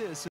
This